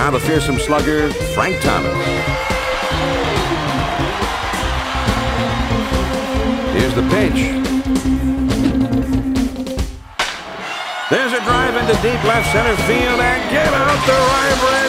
Now the fearsome slugger, Frank Thomas. Here's the pitch. There's a drive into deep left center field, and get out the right